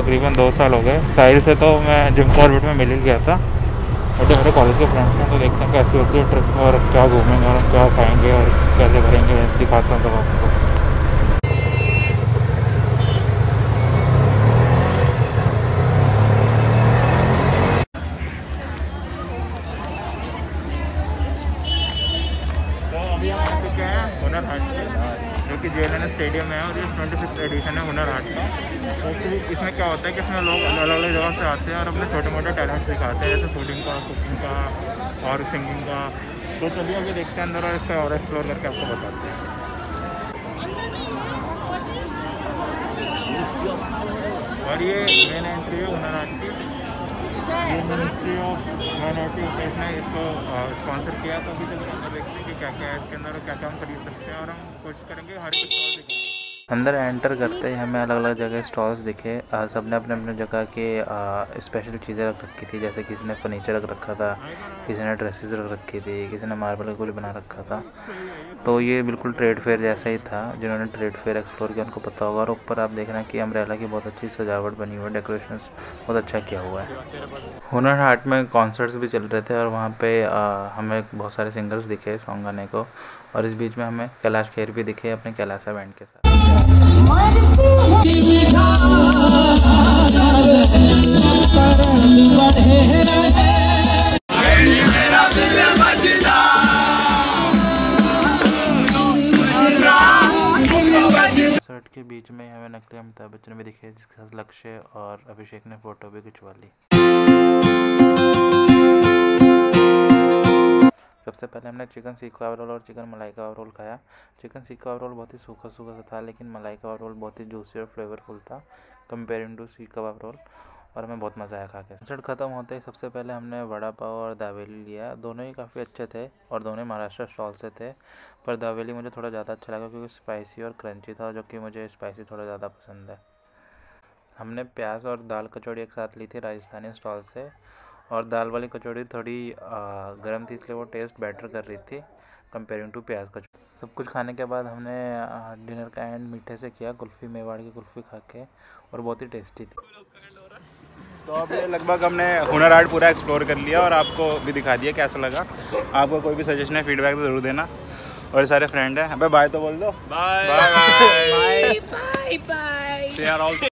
तकरीबन दो साल हो गए। साहिल से तो मैं जिम कॉर्बेट में मिल ही गया था। और जो मेरे कॉलेज के फ्रेंड्स हैं तो देखते हैं कैसी होती है ट्रिप और क्या घूमेंगे और क्या खाएँगे और कैसे भरेंगे दिखाता हूँ तब आपको। तो जो कि जे स्टेडियम है और ये ट्वेंटी सिक्स एडिशन है हुनर हाट का तो इसमें क्या होता है कि इसमें लोग अलग अलग जगह से आते हैं और अपने छोटे मोटे टैलेंट्स दिखाते हैं, जैसे फूडिंग का कुकिंग का और सिंगिंग का। तो चलिए अभी देखते हैं अंदर और इसका और एक्सप्लोर करके आपको बताते हैं। और ये मेन एंट्री है हुनर हाट की। ये मिनिस्ट्री ऑफ़ माइनॉरिटी अफेयर्स ने इसको स्पॉन्सर किया तो अभी तक हम देखते हैं कि क्या क्या है इसके अंदर क्या क्या हम खरीद सकते हैं और हम कोशिश करेंगे हर एक स्टॉल दिखाएँगे अंदर एंटर करते ही हमें अलग अलग जगह स्टॉल्स दिखे। आ, सबने अपने अपने जगह के स्पेशल चीज़ें रख रखी थी जैसे किसी ने फर्नीचर रख रखा था किसी ने ड्रेसेस रख रखी थी किसी ने मार्बल का कुछ बना रखा था। तो ये बिल्कुल ट्रेड फेयर जैसा ही था जिन्होंने ट्रेड फेयर एक्सप्लोर किया उनको पता होगा। और ऊपर आप देख रहे हैं कि अम्ब्रेला की बहुत अच्छी सजावट बनी हुई है डेकोरेशन बहुत अच्छा किया हुआ है। हुनर हाट में कॉन्सर्ट्स भी चल रहे थे और वहाँ पे आ, हमें बहुत सारे सिंगर्स दिखे सॉन्ग गाने को और इस बीच में हमें कैलाश खेर भी दिखे अपने कैलाशा बैंड के साथ। के बीच में हमें नकली अमिताभ बच्चन भी दिखे, जिसके साथ लक्ष्य और अभिषेक ने फ़ोटो भी खिंचवा ली। सबसे पहले हमने चिकन सीख कबाब रोल और चिकन मलाई कबाब रोल खाया। चिकन सीख कबाब रोल बहुत ही सूखा सूखा सा था, लेकिन मलाई कबाब रोल बहुत ही जूसी और फ्लेवरफुल था comparing to seekh kebab roll और हमें बहुत मज़ा आया खा के। कंसर्ट ख़त्म होते ही सबसे पहले हमने वड़ा पाव और दावेली लिया। दोनों ही काफ़ी अच्छे थे और दोनों महाराष्ट्र स्टॉल से थे। पर दावेली मुझे थोड़ा ज़्यादा अच्छा लगा क्योंकि स्पाइसी और क्रंची था, जो कि मुझे स्पाइसी थोड़ा ज़्यादा पसंद है। हमने प्याज और दाल कचौड़ी एक साथ ली थी राजस्थानी स्टॉल से और दाल वाली कचौड़ी थोड़ी गर्म थी, इसलिए वो टेस्ट बेटर कर रही थी कंपेयरिंग टू प्याज कचौड़ी। सब कुछ खाने के बाद हमने डिनर का एंड मीठे से किया, कुल्फ़ी मेवाड़ की कुल्फ़ी खा के और बहुत ही टेस्टी थी। तो अब ये लगभग हमने हुनर आर्ट पूरा एक्सप्लोर कर लिया और आपको भी दिखा दिया कैसा लगा। आपको कोई भी सजेशन है फीडबैक तो ज़रूर देना। और सारे फ्रेंड हैं। अबे बाय तो बोल दो। Bye bye bye bye